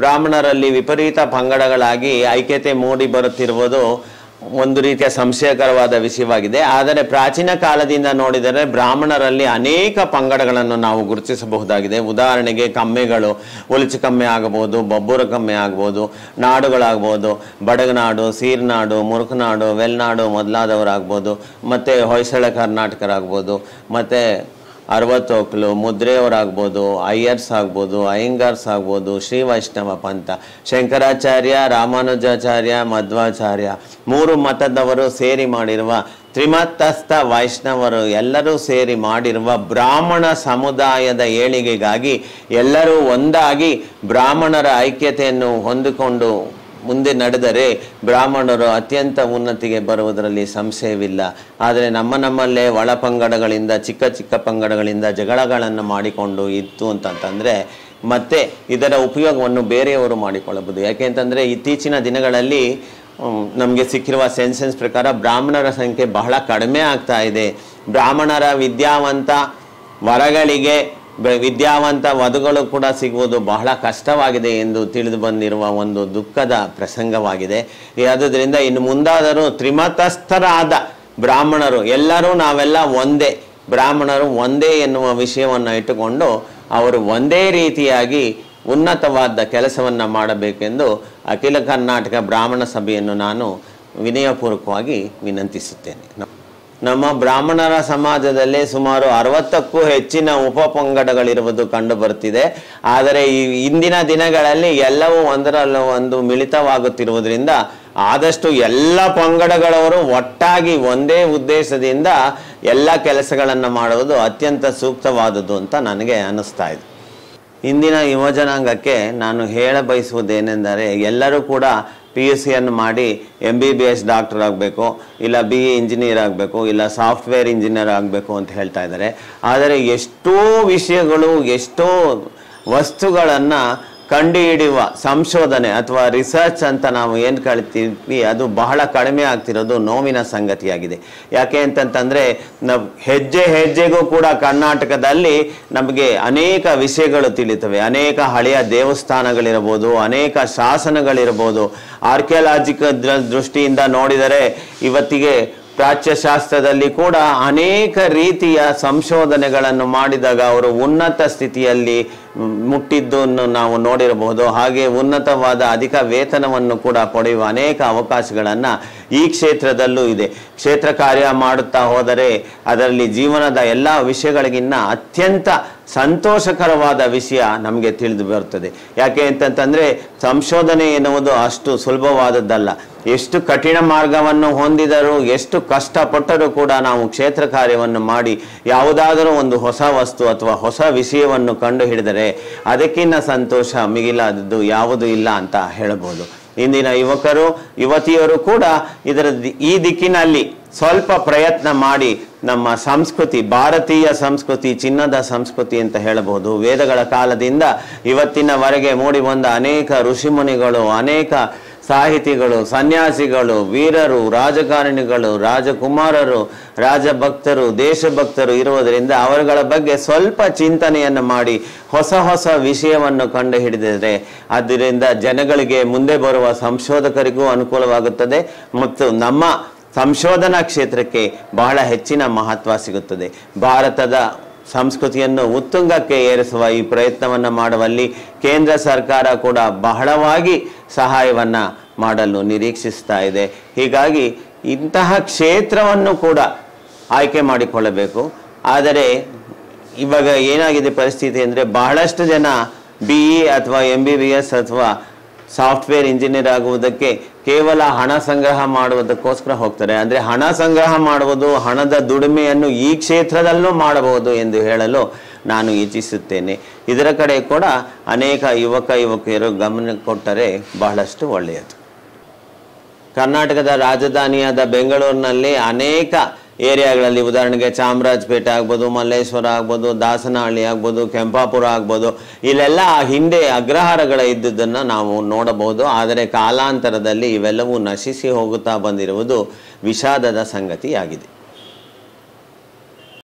ಬ್ರಾಹ್ಮಣರಲ್ಲಿ ವಿಪರೀತ ಪಂಗಡಗಳಾಗಿ ಐಕ್ಯತೆ ಮೂಡಿ ಬರುತ್ತಿರುವುದು ಒಂದು ರೀತಿಯ ಸಂಶಯಕರವಾದ ವಿಷಯವಾಗಿದೆ. ಆದರೆ ಪ್ರಾಚೀನ ಕಾಲದಿಂದ ನೋಡಿದರೆ ಬ್ರಾಹ್ಮಣರಲ್ಲಿ ಅನೇಕ ಪಂಗಡಗಳನ್ನು ನಾವು ಗುರುತಿಸಬಹುದಾಗಿದೆ. ಉದಾಹರಣೆಗೆ ಕಮ್ಮೆಗಳು, ಉಲಿಚು ಕಮ್ಮೆ ಆಗಬಹುದು, ಬಬ್ಬೂರ ಕಮ್ಮೆ ಆಗ್ಬೋದು ನಾಡುಗಳಾಗ್ಬೋದು ಬಡಗನಾಡು ಸೀರ್ನಾಡು ಮುರುಕನಾಡು ವೆಲ್ನಾಡು ಮೊದಲಾದವರಾಗ್ಬೋದು ಮತ್ತು ಹೊಯ್ಸಳ ಕರ್ನಾಟಕರಾಗ್ಬೋದು ಮತ್ತು ಅರವತ್ತೊಕ್ಲು ಮುದ್ರೆಯವರಾಗ್ಬೋದು, ಅಯ್ಯರ್ಸ್ ಆಗ್ಬೋದು, ಅಯ್ಯಂಗಾರ್ಸ್ ಆಗ್ಬೋದು, ಶ್ರೀ ವೈಷ್ಣವ ಪಂಥ ಶಂಕರಾಚಾರ್ಯ, ರಾಮಾನುಜಾಚಾರ್ಯ, ಮಧ್ವಾಚಾರ್ಯ. ಮೂರು ಮತದವರು ಸೇರಿ ಮಾಡಿರುವ ತ್ರಿಮತಸ್ಥ ವೈಷ್ಣವರು ಎಲ್ಲರೂ ಸೇರಿ ಮಾಡಿರುವ ಬ್ರಾಹ್ಮಣ ಸಮುದಾಯದ ಏಳಿಗೆಗಾಗಿ ಎಲ್ಲರೂ ಒಂದಾಗಿ ಬ್ರಾಹ್ಮಣರ ಐಕ್ಯತೆಯನ್ನು ಹೊಂದಿಕೊಂಡು ಮುಂದೆ ನಡೆದರೆ ಬ್ರಾಹ್ಮಣರು ಅತ್ಯಂತ ಉನ್ನತಿಗೆ ಬರುವುದರಲ್ಲಿ ಸಂಶಯವಿಲ್ಲ. ಆದರೆ ನಮ್ಮ ನಮ್ಮಲ್ಲೇ ಒಳ ಪಂಗಡಗಳಿಂದ, ಚಿಕ್ಕ ಚಿಕ್ಕ ಪಂಗಡಗಳಿಂದ ಜಗಳಗಳನ್ನು ಮಾಡಿಕೊಂಡು ಇತ್ತು ಅಂತಂತಂದರೆ ಮತ್ತೆ ಇದರ ಉಪಯೋಗವನ್ನು ಬೇರೆಯವರು ಮಾಡಿಕೊಳ್ಳಬಹುದು. ಯಾಕೆ ಅಂತಂದರೆ ಇತ್ತೀಚಿನ ದಿನಗಳಲ್ಲಿ ನಮಗೆ ಸಿಕ್ಕಿರುವ ಸೆನ್ಸೆನ್ಸ್ ಪ್ರಕಾರ ಬ್ರಾಹ್ಮಣರ ಸಂಖ್ಯೆ ಬಹಳ ಕಡಿಮೆ ಆಗ್ತಾ ಇದೆ. ಬ್ರಾಹ್ಮಣರ ವಿದ್ಯಾವಂತ ವರಗಳಿಗೆ ವಿದ್ಯಾವಂತ ವಧುಗಳು ಕೂಡ ಸಿಗುವುದು ಬಹಳ ಕಷ್ಟವಾಗಿದೆ ಎಂದು ತಿಳಿದು ಬಂದಿರುವ ಒಂದು ದುಃಖದ ಪ್ರಸಂಗವಾಗಿದೆ. ಆದ್ದರಿಂದ ಇನ್ನು ಮುಂದಾದರೂ ತ್ರಿಮತಸ್ಥರಾದ ಬ್ರಾಹ್ಮಣರು, ಎಲ್ಲರೂ ನಾವೆಲ್ಲ ಒಂದೇ. ಬ್ರಾಹ್ಮಣರು ಒಂದೇ ಎನ್ನುವ ವಿಷಯವನ್ನು ಇಟ್ಟುಕೊಂಡು ಅವರು ಒಂದೇ ರೀತಿಯಾಗಿ ಉನ್ನತವಾದ ಕೆಲಸವನ್ನು ಮಾಡಬೇಕೆಂದು ಅಖಿಲ ಕರ್ನಾಟಕ ಬ್ರಾಹ್ಮಣ ಸಭೆಯನ್ನು ನಾನು ವಿನಯಪೂರ್ವಕವಾಗಿ ವಿನಂತಿಸುತ್ತೇನೆ. ನಮ್ಮ ಬ್ರಾಹ್ಮಣರ ಸಮಾಜದಲ್ಲಿ ಸುಮಾರು ಅರವತ್ತಕ್ಕೂ ಹೆಚ್ಚಿನ ಉಪಪಂಗಡಗಳಿರುವುದು ಕಂಡು ಬರ್ತಿದೆ. ಆದರೆ ಈ ಇಂದಿನ ದಿನಗಳಲ್ಲಿ ಎಲ್ಲವೂ ಒಂದರಲ್ಲೂ ಒಂದು ಮಿಳಿತವಾಗುತ್ತಿರುವುದರಿಂದ ಆದಷ್ಟು ಎಲ್ಲ ಪಂಗಡಗಳವರು ಒಟ್ಟಾಗಿ ಒಂದೇ ಉದ್ದೇಶದಿಂದ ಎಲ್ಲ ಕೆಲಸಗಳನ್ನು ಮಾಡುವುದು ಅತ್ಯಂತ ಸೂಕ್ತವಾದದ್ದು ಅಂತ ನನಗೆ ಅನ್ನಿಸ್ತಾ ಇದೆ. ಇಂದಿನ ಯುವಜನಾಂಗಕ್ಕೆ ನಾನು ಹೇಳ ಬಯಸುವುದೇನೆಂದರೆ ಎಲ್ಲರೂ ಕೂಡ ಪಿ ಯು ಸಿಯನ್ನು ಮಾಡಿ M B B S doctor ಆಗಬೇಕು, ಇಲ್ಲ ಬಿ ಇ ಇಂಜಿನಿಯರ್ ಆಗಬೇಕು, ಇಲ್ಲ ಸಾಫ್ಟ್ವೇರ್ ಇಂಜಿನಿಯರ್ ಆಗಬೇಕು ಅಂತ ಹೇಳ್ತಾ ಇದ್ದಾರೆ. ಆದರೆ ಎಷ್ಟೋ ವಿಷಯಗಳು, ಎಷ್ಟೋ ವಸ್ತುಗಳನ್ನು ಕಂಡುಹಿಡಿಯುವ ಸಂಶೋಧನೆ ಅಥವಾ ರಿಸರ್ಚ್ ಅಂತ ನಾವು ಏನು ಕಳಿತೀವಿ ಅದು ಬಹಳ ಕಡಿಮೆ ಆಗ್ತಿರೋದು ನೋವಿನ ಸಂಗತಿಯಾಗಿದೆ. ಯಾಕೆ ಅಂತಂತಂದರೆ, ನಾವು ಹೆಜ್ಜೆ ಹೆಜ್ಜೆಗೂ ಕೂಡ ಕರ್ನಾಟಕದಲ್ಲಿ ನಮಗೆ ಅನೇಕ ವಿಷಯಗಳು ತಿಳಿತವೆ. ಅನೇಕ ಹಳೆಯ ದೇವಸ್ಥಾನಗಳಿರ್ಬೋದು ಅನೇಕ ಶಾಸನಗಳಿರ್ಬೋದು ಆರ್ಕಿಯಾಲಜಿಕಲ್ ದೃಷ್ಟಿಯಿಂದ ನೋಡಿದರೆ, ಇವತ್ತಿಗೆ ಪ್ರಾಚ್ಯಶಾಸ್ತ್ರದಲ್ಲಿ ಕೂಡ ಅನೇಕ ರೀತಿಯ ಸಂಶೋಧನೆಗಳನ್ನು ಮಾಡಿದಾಗ ಅವರು ಉನ್ನತ ಸ್ಥಿತಿಯಲ್ಲಿ ಮುಟ್ಟಿದ್ದನ್ನು ನಾವು ನೋಡಿರಬಹುದು. ಹಾಗೆ ಉನ್ನತವಾದ ಅಧಿಕ ವೇತನವನ್ನು ಕೂಡ ಪಡೆಯುವ ಅನೇಕ ಅವಕಾಶಗಳನ್ನು ಈ ಕ್ಷೇತ್ರದಲ್ಲೂ ಇದೆ. ಕ್ಷೇತ್ರ ಕಾರ್ಯ ಮಾಡುತ್ತಾ ಹೋದರೆ ಅದರಲ್ಲಿ ಜೀವನದ ಎಲ್ಲ ವಿಷಯಗಳಿಗಿನ್ನ ಅತ್ಯಂತ ಸಂತೋಷಕರವಾದ ವಿಷಯ ನಮಗೆ ತಿಳಿದು ಬರುತ್ತದೆ. ಯಾಕೆ ಅಂತಂತಂದರೆ ಸಂಶೋಧನೆ ಎನ್ನುವುದು ಅಷ್ಟು ಸುಲಭವಾದದ್ದಲ್ಲ. ಎಷ್ಟು ಕಠಿಣ ಮಾರ್ಗವನ್ನು ಹೊಂದಿದರೂ, ಎಷ್ಟು ಕಷ್ಟಪಟ್ಟರೂ ಕೂಡ ನಾವು ಕ್ಷೇತ್ರ ಕಾರ್ಯವನ್ನು ಮಾಡಿ ಯಾವುದಾದರೂ ಒಂದು ಹೊಸ ವಸ್ತು ಅಥವಾ ಹೊಸ ವಿಷಯವನ್ನು ಕಂಡು ಹಿಡಿದರೆ ಅದಕ್ಕಿಂತ ಸಂತೋಷ ಮಿಗಿಲಾದದ್ದು ಯಾವುದು ಇಲ್ಲ ಅಂತ ಹೇಳಬಹುದು ಇಂದಿನ ಯುವಕರು, ಯುವತಿಯರು ಕೂಡ ಇದರ ಈ ದಿಕ್ಕಿನಲ್ಲಿ ಸ್ವಲ್ಪ ಪ್ರಯತ್ನ ಮಾಡಿ ನಮ್ಮ ಸಂಸ್ಕೃತಿ, ಭಾರತೀಯ ಸಂಸ್ಕೃತಿ, ಚಿನ್ನದ ಸಂಸ್ಕೃತಿ ಅಂತ ಹೇಳಬಹುದು ವೇದಗಳ ಕಾಲದಿಂದ ಇವತ್ತಿನವರೆಗೆ ಮೂಡಿ ಬಂದ ಅನೇಕ ಋಷಿಮುನಿಗಳು, ಅನೇಕ ಸಾಹಿತಿಗಳು, ಸನ್ಯಾಸಿಗಳು, ವೀರರು, ರಾಜಕಾರಣಿಗಳು, ರಾಜಕುಮಾರರು, ರಾಜಭಕ್ತರು, ದೇಶಭಕ್ತರು ಇರುವುದರಿಂದ ಅವರುಗಳ ಬಗ್ಗೆ ಸ್ವಲ್ಪ ಚಿಂತನೆಯನ್ನು ಮಾಡಿ ಹೊಸ ಹೊಸ ವಿಷಯವನ್ನು ಕಂಡು ಹಿಡಿದಿದರೆ ಅದರಿಂದ ಜನಗಳಿಗೆ ಮುಂದೆ ಬರುವ ಸಂಶೋಧಕರಿಗೂ ಅನುಕೂಲವಾಗುತ್ತದೆ ಮತ್ತು ನಮ್ಮ ಸಂಶೋಧನಾ ಕ್ಷೇತ್ರಕ್ಕೆ ಬಹಳ ಹೆಚ್ಚಿನ ಮಹತ್ವ ಸಿಗುತ್ತದೆ. ಭಾರತದ ಸಂಸ್ಕೃತಿಯನ್ನು ಉತ್ತುಂಗಕ್ಕೆ ಏರಿಸುವ ಈ ಪ್ರಯತ್ನವನ್ನು ಮಾಡುವಲ್ಲಿ ಕೇಂದ್ರ ಸರ್ಕಾರ ಕೂಡ ಬಹಳವಾಗಿ ಸಹಾಯವನ್ನು ಮಾಡಲು ನಿರೀಕ್ಷಿಸ್ತಾ ಇದೆ. ಹೀಗಾಗಿ ಇಂತಹ ಕ್ಷೇತ್ರವನ್ನು ಕೂಡ ಆಯ್ಕೆ ಮಾಡಿಕೊಳ್ಳಬೇಕು. ಆದರೆ ಇವಾಗ ಏನಾಗಿದೆ ಪರಿಸ್ಥಿತಿ ಅಂದರೆ ಬಹಳಷ್ಟು ಜನ ಬಿ ಇ ಅಥವಾ ಎಂ ಬಿ ಬಿ ಎಸ್ ಅಥವಾ ಸಾಫ್ಟ್ವೇರ್ ಇಂಜಿನಿಯರ್ ಆಗುವುದಕ್ಕೆ ಕೇವಲ ಹಣ ಸಂಗ್ರಹ ಮಾಡುವುದಕ್ಕೋಸ್ಕರ ಹೋಗ್ತಾರೆ. ಅಂದರೆ ಹಣ ಸಂಗ್ರಹ ಮಾಡುವುದು ಹಣದ ದುಡಿಮೆಯನ್ನು ಈ ಕ್ಷೇತ್ರದಲ್ಲೂ ಮಾಡಬಹುದು ಎಂದು ಹೇಳಲು ನಾನು ಇಚ್ಛಿಸುತ್ತೇನೆ. ಇದರ ಕಡೆ ಕೂಡ ಅನೇಕ ಯುವಕ, ಯುವಕಿಯರು ಗಮನ ಕೊಟ್ಟರೆ ಬಹಳಷ್ಟು ಒಳ್ಳೆಯದು. ಕರ್ನಾಟಕದ ರಾಜಧಾನಿಯಾದ ಬೆಂಗಳೂರಿನಲ್ಲಿ ಅನೇಕ ಏರಿಯಾಗಳಲ್ಲಿ ಉದಾಹರಣೆಗೆ ಚಾಮರಾಜಪೇಟೆ ಆಗ್ಬೋದು, ಮಲ್ಲೇಶ್ವರ ಆಗ್ಬೋದು, ದಾಸನಹಳ್ಳಿ ಆಗ್ಬೋದು, ಕೆಂಪಾಪುರ ಆಗ್ಬೋದು, ಇಲ್ಲೆಲ್ಲ ಹಿಂದೆ ಅಗ್ರಹಾರಗಳ ಇದ್ದುದನ್ನು ನಾವು ನೋಡಬಹುದು. ಆದರೆ ಕಾಲಾಂತರದಲ್ಲಿ ಇವೆಲ್ಲವೂ ನಶಿಸಿ ಹೋಗುತ್ತಾ ಬಂದಿರುವುದು ವಿಷಾದದ ಸಂಗತಿಯಾಗಿದೆ.